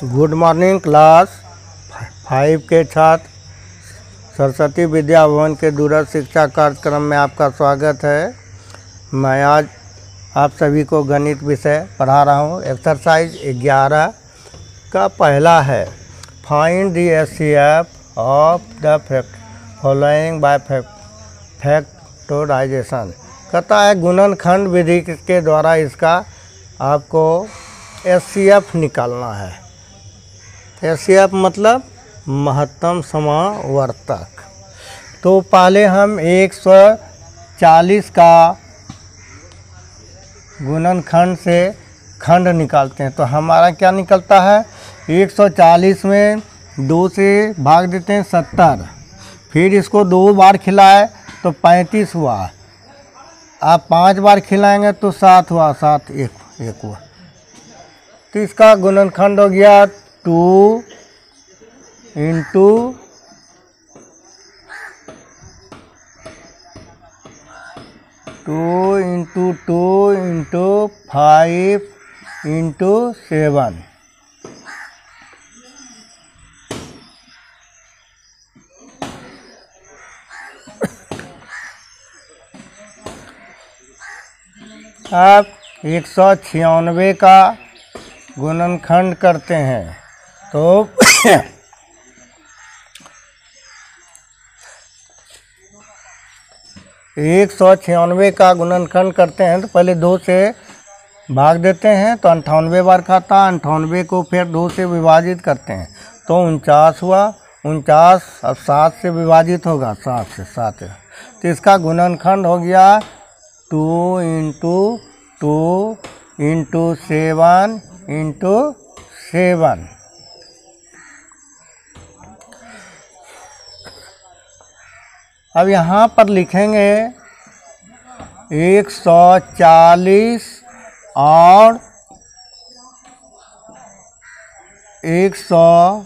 Good morning class five के छात्र सरस्वती विद्या भवन के दूरस्थ शिक्षा कार्यक्रम में आपका स्वागत है। मैं आज आप सभी को गणित विषय पढ़ा रहा हूँ। एक्सरसाइज ग्यारह का पहला है। Find the S C F of the fact following by factorisation कहता है गुणनखंड विधि के द्वारा इसका आपको एस सी एफ़ निकालना है। एफ़ मतलब महत्तम समावर्तक। तो पहले हम 140 का गुणनखंड से खंड निकालते हैं। तो हमारा क्या निकलता है? 140 में दो से भाग देते हैं सत्तर। फिर इसको दो बार खिलाए तो पैंतीस हुआ। आप पाँच बार खिलाएँगे तो सात हुआ, सात एक एक हुआ। तो इसका गुणनखंड हो गया two into two into two into five into seven. अब एक सौ छियानवे का गुणनखंड करते हैं। तो एक सौ छियानवे का गुणनखंड करते हैं तो पहले दो से भाग देते हैं तो अंठानवे बार खाता, अंठानवे को फिर दो से विभाजित करते हैं तो उनचास हुआ, उनचास, अब सात से विभाजित होगा, सात से सात। तो इसका गुणनखंड हो गया two into two into seven into seven. अब यहाँ पर लिखेंगे एक सौ चालीस और एक सौ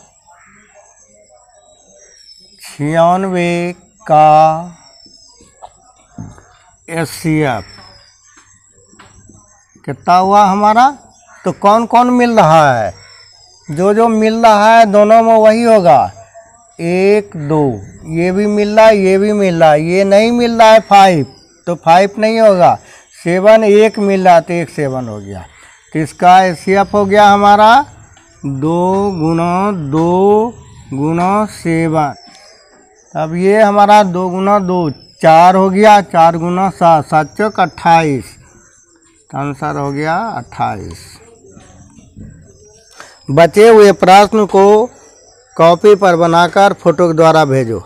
छियानवे का एस सी एफ़ कितना हुआ हमारा? तो कौन कौन मिल रहा है? जो जो मिल रहा है दोनों में वही होगा। एक, दो। ये भी मिल रहा है, ये भी मिल रहा है। ये नहीं मिल रहा है फाइव तो फाइव नहीं होगा। सेवन एक मिल रहा तो एक सेवन हो गया। तो इसका एस हो गया हमारा। दो गुना दो गुना सेवन अब ये हमारा दो गुना दो, चार हो गया। चार गुना सात सात चौक अट्ठाईस। आंसर हो गया अट्ठाईस। बचे हुए प्रश्न को कॉपी पर बनाकर फ़ोटो के द्वारा भेजो।